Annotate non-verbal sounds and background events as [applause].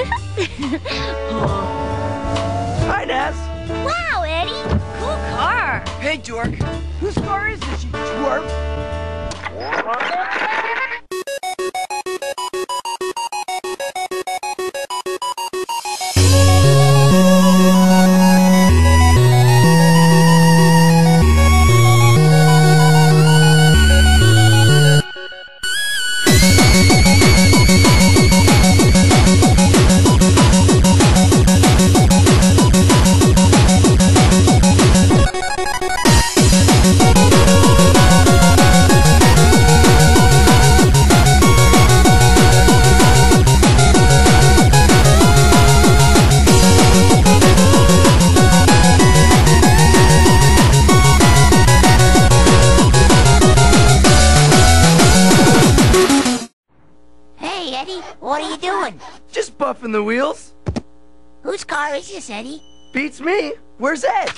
[laughs] Hi, Nazz. wow, Eddy. Cool car. Hey, dork. Whose car is this, you twerp? Hey, Eddy. What are you doing? Just buffing the wheels. Whose car is this, Eddy? Beats me. Where's Ed?